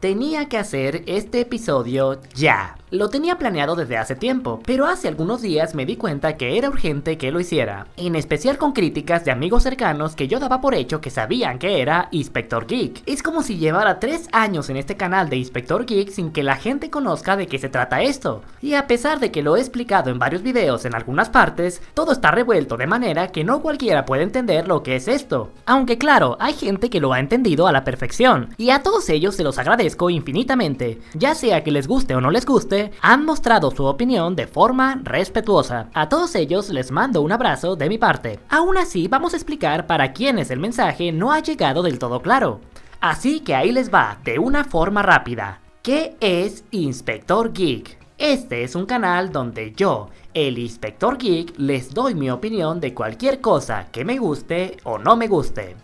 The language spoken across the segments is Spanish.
Tenía que hacer este episodio ya. Lo tenía planeado desde hace tiempo, pero hace algunos días me di cuenta que era urgente que lo hiciera, en especial con críticas de amigos cercanos que yo daba por hecho que sabían que era Inspector Geek. Es como si llevara 3 años en este canal de Inspector Geek sin que la gente conozca de qué se trata esto. Y a pesar de que lo he explicado en varios videos en algunas partes, todo está revuelto de manera que no cualquiera puede entender lo que es esto. Aunque claro, hay gente que lo ha entendido a la perfección, y a todos ellos se los agradezco infinitamente, ya sea que les guste o no les guste, han mostrado su opinión de forma respetuosa. A todos ellos les mando un abrazo de mi parte. Aún así, vamos a explicar para quienes el mensaje no ha llegado del todo claro. Así que ahí les va, de una forma rápida. ¿Qué es Inspector Geek? Este es un canal donde yo, el Inspector Geek, les doy mi opinión de cualquier cosa que me guste o no me guste.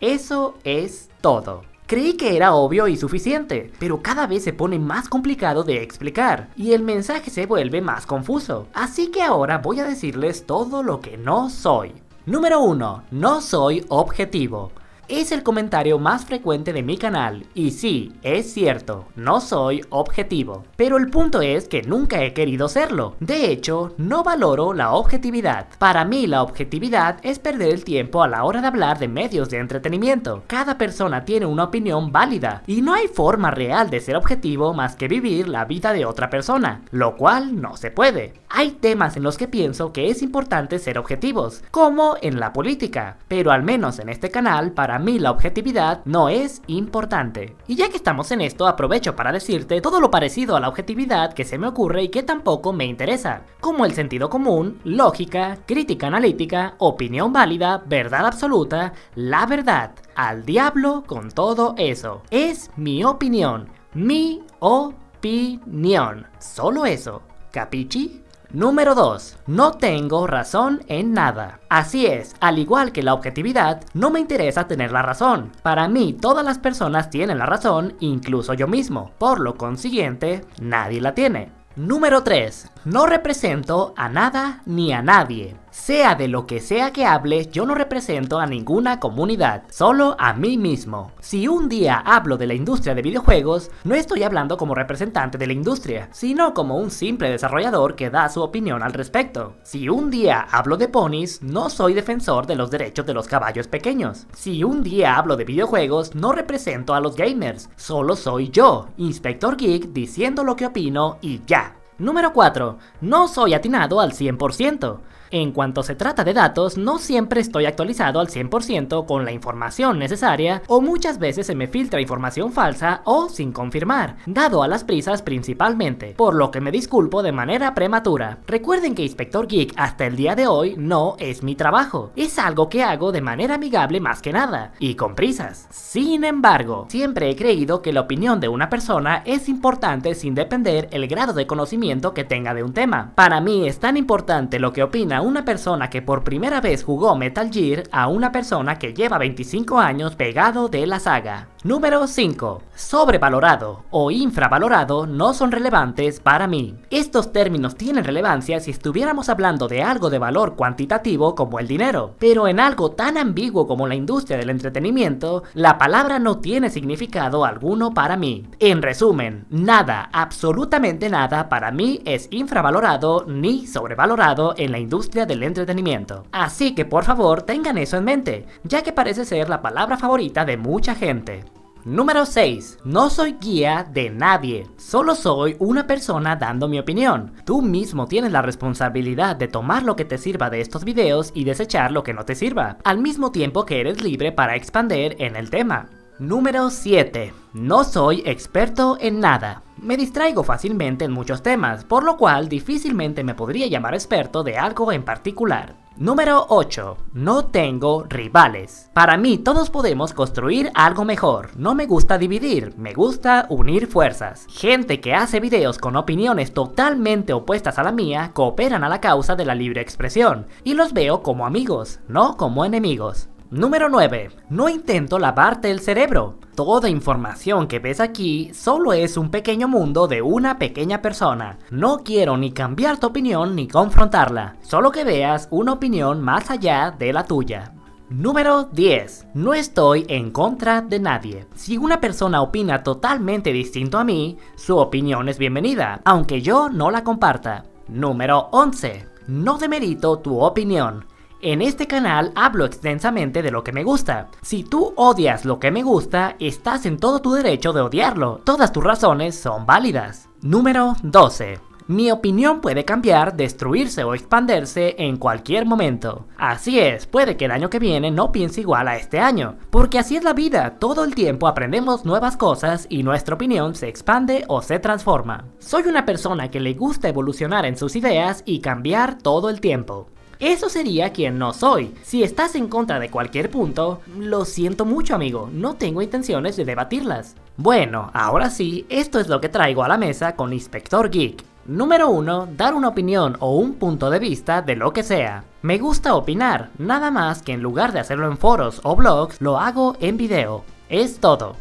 Eso es todo. Creí que era obvio y suficiente, pero cada vez se pone más complicado de explicar y el mensaje se vuelve más confuso. Así que ahora voy a decirles todo lo que no soy. Número 1. No soy objetivo es el comentario más frecuente de mi canal y sí, es cierto, no soy objetivo. Pero el punto es que nunca he querido serlo. De hecho, no valoro la objetividad. Para mí la objetividad es perder el tiempo a la hora de hablar de medios de entretenimiento. Cada persona tiene una opinión válida y no hay forma real de ser objetivo más que vivir la vida de otra persona, lo cual no se puede. Hay temas en los que pienso que es importante ser objetivos, como en la política, pero al menos en este canal para mí la objetividad no es importante. Y ya que estamos en esto, aprovecho para decirte todo lo parecido a la objetividad que se me ocurre y que tampoco me interesa, como el sentido común, lógica, crítica analítica, opinión válida, verdad absoluta, la verdad. Al diablo con todo eso. Es mi opinión. Mi opinión. Solo eso. ¿Capichi? Número 2. No tengo razón en nada. Así es, al igual que la objetividad, no me interesa tener la razón. Para mí, todas las personas tienen la razón, incluso yo mismo. Por lo consiguiente, nadie la tiene. Número 3. No represento a nada ni a nadie. Sea de lo que sea que hable, yo no represento a ninguna comunidad, solo a mí mismo. Si un día hablo de la industria de videojuegos, no estoy hablando como representante de la industria, sino como un simple desarrollador que da su opinión al respecto. Si un día hablo de ponis, no soy defensor de los derechos de los caballos pequeños. Si un día hablo de videojuegos, no represento a los gamers, solo soy yo, Inspector Geek, diciendo lo que opino y ya. Número 4. No soy atinado al 100%. En cuanto se trata de datos, no siempre estoy actualizado al 100% con la información necesaria o muchas veces se me filtra información falsa o sin confirmar, dado a las prisas principalmente, por lo que me disculpo de manera prematura. Recuerden que Inspector Geek hasta el día de hoy no es mi trabajo, es algo que hago de manera amigable más que nada, y con prisas. Sin embargo, siempre he creído que la opinión de una persona es importante sin depender el grado de conocimiento que tenga de un tema. Para mí es tan importante lo que opina una persona que por primera vez jugó Metal Gear a una persona que lleva 25 años pegado de la saga. Número 5. Sobrevalorado o infravalorado no son relevantes para mí. Estos términos tienen relevancia si estuviéramos hablando de algo de valor cuantitativo como el dinero, pero en algo tan ambiguo como la industria del entretenimiento, la palabra no tiene significado alguno para mí. En resumen, nada, absolutamente nada para mí es infravalorado ni sobrevalorado en la industria del entretenimiento. Así que por favor tengan eso en mente, ya que parece ser la palabra favorita de mucha gente. Número 6. No soy guía de nadie, solo soy una persona dando mi opinión. Tú mismo tienes la responsabilidad de tomar lo que te sirva de estos videos y desechar lo que no te sirva, al mismo tiempo que eres libre para expander en el tema. Número 7. No soy experto en nada. Me distraigo fácilmente en muchos temas, por lo cual difícilmente me podría llamar experto de algo en particular. Número 8. No tengo rivales. Para mí todos podemos construir algo mejor. No me gusta dividir, me gusta unir fuerzas. Gente que hace videos con opiniones totalmente opuestas a la mía cooperan a la causa de la libre expresión y los veo como amigos, no como enemigos. Número 9. No intento lavarte el cerebro. Toda información que ves aquí solo es un pequeño mundo de una pequeña persona. No quiero ni cambiar tu opinión ni confrontarla, solo que veas una opinión más allá de la tuya. Número 10. No estoy en contra de nadie. Si una persona opina totalmente distinto a mí, su opinión es bienvenida, aunque yo no la comparta. Número 11. No demerito tu opinión. En este canal hablo extensamente de lo que me gusta. Si tú odias lo que me gusta, estás en todo tu derecho de odiarlo. Todas tus razones son válidas. Número 12. Mi opinión puede cambiar, destruirse o expandirse en cualquier momento. Así es, puede que el año que viene no piense igual a este año, porque así es la vida, todo el tiempo aprendemos nuevas cosas y nuestra opinión se expande o se transforma. Soy una persona que le gusta evolucionar en sus ideas y cambiar todo el tiempo. Eso sería quien no soy. Si estás en contra de cualquier punto, lo siento mucho amigo, no tengo intenciones de debatirlas. Bueno, ahora sí, esto es lo que traigo a la mesa con Inspector Geek. Número 1. Dar una opinión o un punto de vista de lo que sea. Me gusta opinar, nada más que en lugar de hacerlo en foros o blogs, lo hago en video. Es todo.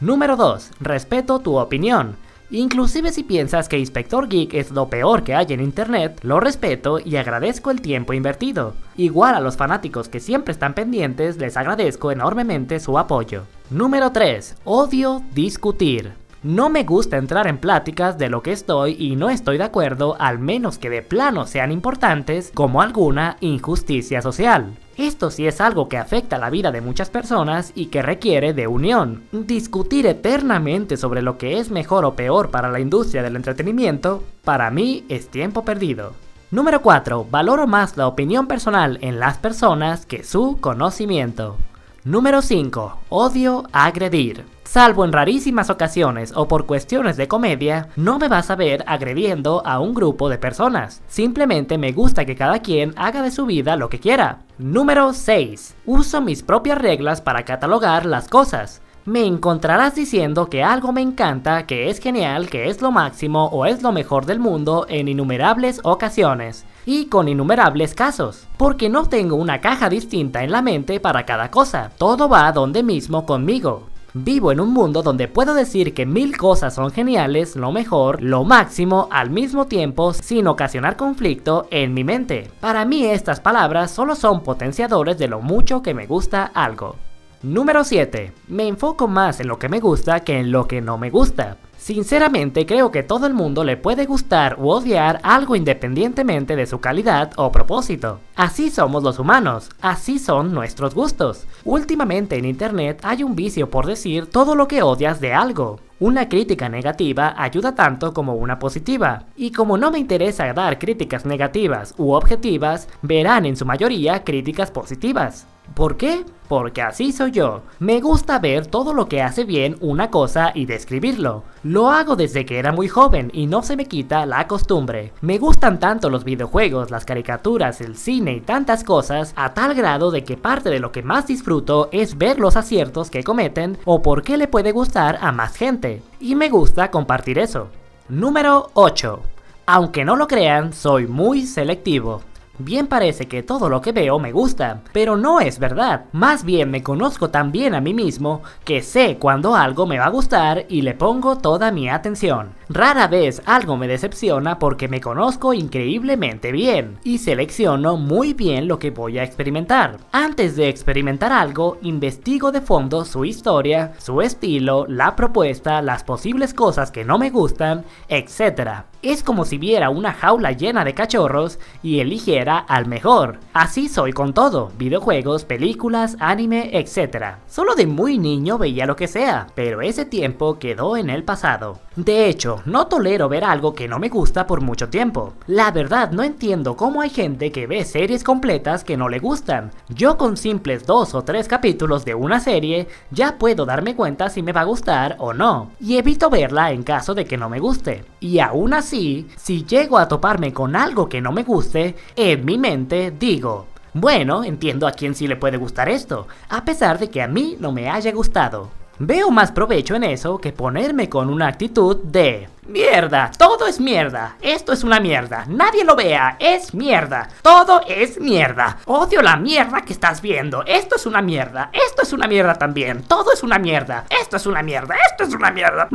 Número 2. Respeto tu opinión. Inclusive si piensas que Inspector Geek es lo peor que hay en internet, lo respeto y agradezco el tiempo invertido. Igual a los fanáticos que siempre están pendientes, les agradezco enormemente su apoyo. Número 3. Odio discutir. No me gusta entrar en pláticas de lo que estoy y no estoy de acuerdo, al menos que de plano sean importantes, como alguna injusticia social. Esto sí es algo que afecta la vida de muchas personas y que requiere de unión. Discutir eternamente sobre lo que es mejor o peor para la industria del entretenimiento, para mí es tiempo perdido. Número 4. Valoro más la opinión personal en las personas que su conocimiento. Número 5. Odio agredir. Salvo en rarísimas ocasiones o por cuestiones de comedia, no me vas a ver agrediendo a un grupo de personas. Simplemente me gusta que cada quien haga de su vida lo que quiera. Número 6. Uso mis propias reglas para catalogar las cosas. Me encontrarás diciendo que algo me encanta, que es genial, que es lo máximo o es lo mejor del mundo en innumerables ocasiones y con innumerables casos, porque no tengo una caja distinta en la mente para cada cosa, todo va donde mismo conmigo. Vivo en un mundo donde puedo decir que mil cosas son geniales, lo mejor, lo máximo, al mismo tiempo, sin ocasionar conflicto en mi mente. Para mí estas palabras solo son potenciadores de lo mucho que me gusta algo. Número 7. Me enfoco más en lo que me gusta que en lo que no me gusta. Sinceramente creo que todo el mundo le puede gustar u odiar algo independientemente de su calidad o propósito. Así somos los humanos, así son nuestros gustos. Últimamente en internet hay un vicio por decir todo lo que odias de algo. Una crítica negativa ayuda tanto como una positiva, y como no me interesa dar críticas negativas u objetivas, verán en su mayoría críticas positivas. ¿Por qué? Porque así soy yo. Me gusta ver todo lo que hace bien una cosa y describirlo. Lo hago desde que era muy joven y no se me quita la costumbre. Me gustan tanto los videojuegos, las caricaturas, el cine y tantas cosas, a tal grado de que parte de lo que más disfruto es ver los aciertos que cometen o por qué le puede gustar a más gente. Y me gusta compartir eso. Número 8. Aunque no lo crean, soy muy selectivo. Bien parece que todo lo que veo me gusta, pero no es verdad. Más bien me conozco tan bien a mí mismo que sé cuando algo me va a gustar y le pongo toda mi atención. Rara vez algo me decepciona porque me conozco increíblemente bien y selecciono muy bien lo que voy a experimentar. Antes de experimentar algo, investigo de fondo su historia, su estilo, la propuesta, las posibles cosas que no me gustan, etc. Es como si viera una jaula llena de cachorros y eligiera al mejor. Así soy con todo, videojuegos, películas, anime, etc. Solo de muy niño veía lo que sea, pero ese tiempo quedó en el pasado. De hecho, no tolero ver algo que no me gusta por mucho tiempo. La verdad no entiendo cómo hay gente que ve series completas que no le gustan. Yo con simples dos o tres capítulos de una serie ya puedo darme cuenta si me va a gustar o no. Y evito verla en caso de que no me guste. Y aún así, si llego a toparme con algo que no me guste, en mi mente digo, bueno, entiendo a quién sí le puede gustar esto, a pesar de que a mí no me haya gustado. Veo más provecho en eso que ponerme con una actitud de Mierda, todo es mierda, esto es una mierda, nadie lo vea, es mierda, todo es mierda, odio la mierda que estás viendo, esto es una mierda, esto es una mierda también, todo es una mierda, esto es una mierda, esto es una mierda.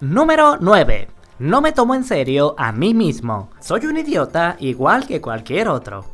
Número 9. No me tomo en serio a mí mismo. Soy un idiota igual que cualquier otro.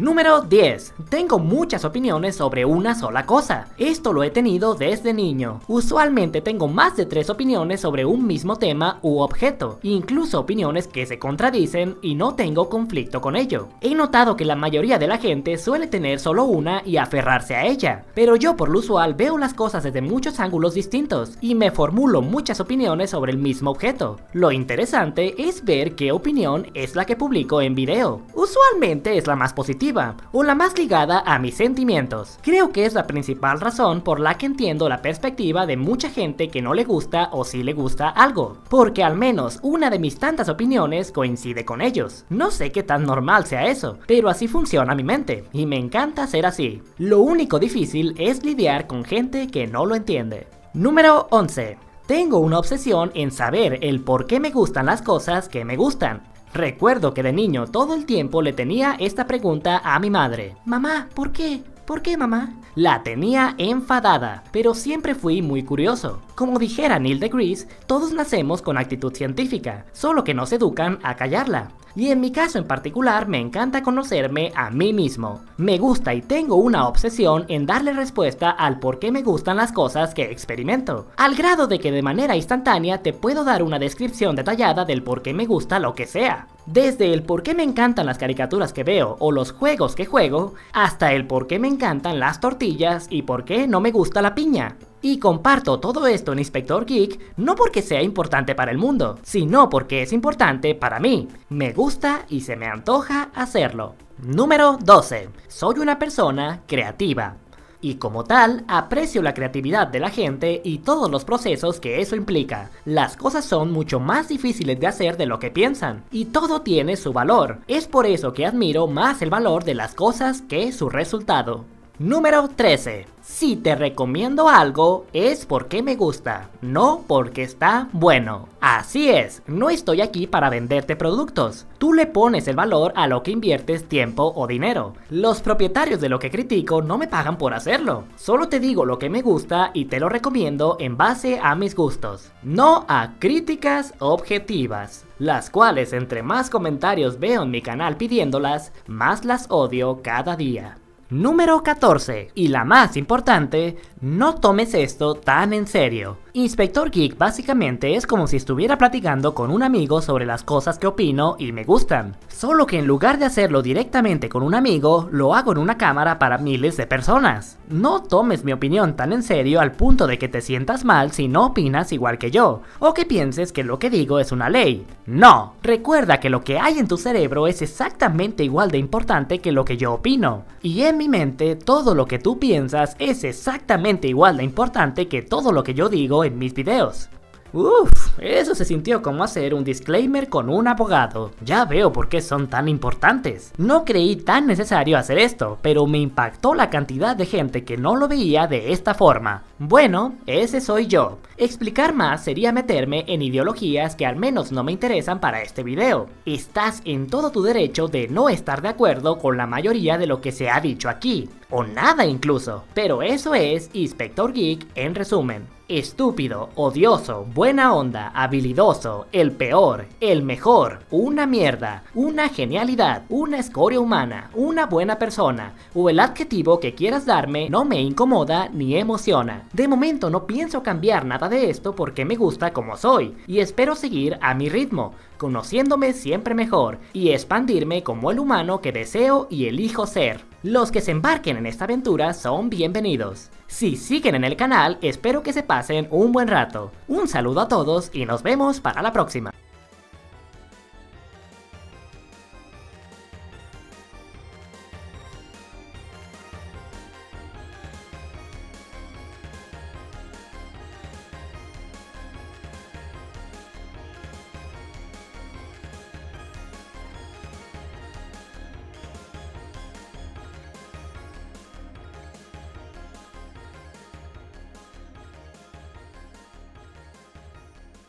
Número 10. Tengo muchas opiniones sobre una sola cosa. Esto lo he tenido desde niño. Usualmente tengo más de tres opiniones sobre un mismo tema u objeto, incluso opiniones que se contradicen y no tengo conflicto con ello. He notado que la mayoría de la gente suele tener solo una y aferrarse a ella, pero yo por lo usual veo las cosas desde muchos ángulos distintos y me formulo muchas opiniones sobre el mismo objeto. Lo interesante es ver qué opinión es la que publico en video. Usualmente es la más positiva o la más ligada a mis sentimientos. Creo que es la principal razón por la que entiendo la perspectiva de mucha gente que no le gusta o sí le gusta algo, porque al menos una de mis tantas opiniones coincide con ellos. No sé qué tan normal sea eso, pero así funciona mi mente, y me encanta ser así. Lo único difícil es lidiar con gente que no lo entiende. Número 11. Tengo una obsesión en saber el por qué me gustan las cosas que me gustan. Recuerdo que de niño todo el tiempo le tenía esta pregunta a mi madre. Mamá, ¿por qué? ¿Por qué, mamá? La tenía enfadada, pero siempre fui muy curioso. Como dijera Neil deGrasse, todos nacemos con actitud científica, solo que nos educan a callarla. Y en mi caso en particular me encanta conocerme a mí mismo. Me gusta y tengo una obsesión en darle respuesta al por qué me gustan las cosas que experimento. Al grado de que de manera instantánea te puedo dar una descripción detallada del por qué me gusta lo que sea. Desde el por qué me encantan las caricaturas que veo o los juegos que juego, hasta el por qué me encantan las tortillas y por qué no me gusta la piña. Y comparto todo esto en Inspector Geek no porque sea importante para el mundo, sino porque es importante para mí. Me gusta y se me antoja hacerlo. Número 12. Soy una persona creativa. Y como tal, aprecio la creatividad de la gente y todos los procesos que eso implica. Las cosas son mucho más difíciles de hacer de lo que piensan, y todo tiene su valor. Es por eso que admiro más el valor de las cosas que su resultado. Número 13. Si te recomiendo algo es porque me gusta, no porque está bueno. Así es, no estoy aquí para venderte productos. Tú le pones el valor a lo que inviertes tiempo o dinero. Los propietarios de lo que critico no me pagan por hacerlo. Solo te digo lo que me gusta y te lo recomiendo en base a mis gustos, no a críticas objetivas las cuales entre más comentarios veo en mi canal pidiéndolas, más las odio cada día. Número 14. Y la más importante, no tomes esto tan en serio. Inspector Geek básicamente es como si estuviera platicando con un amigo sobre las cosas que opino y me gustan. Solo que en lugar de hacerlo directamente con un amigo, lo hago en una cámara para miles de personas. No tomes mi opinión tan en serio al punto de que te sientas mal si no opinas igual que yo, o que pienses que lo que digo es una ley. No, recuerda que lo que hay en tu cerebro es exactamente igual de importante que lo que yo opino. Y en mi mente, todo lo que tú piensas es exactamente igual de importante que todo lo que yo digo en mis videos. Uff, eso se sintió como hacer un disclaimer con un abogado. Ya veo por qué son tan importantes. No creí tan necesario hacer esto, pero me impactó la cantidad de gente que no lo veía de esta forma. Bueno, ese soy yo. Explicar más sería meterme en ideologías que al menos no me interesan para este video. Estás en todo tu derecho de no estar de acuerdo con la mayoría de lo que se ha dicho aquí, o nada incluso, pero eso es Inspector Geek en resumen. Estúpido, odioso, buena onda, habilidoso, el peor, el mejor, una mierda, una genialidad, una escoria humana, una buena persona, o el adjetivo que quieras darme no me incomoda ni emociona. De momento no pienso cambiar nada de esto porque me gusta como soy, y espero seguir a mi ritmo, conociéndome siempre mejor, y expandirme como el humano que deseo y elijo ser. Los que se embarquen en esta aventura son bienvenidos. Si siguen en el canal, espero que se pasen un buen rato. Un saludo a todos y nos vemos para la próxima.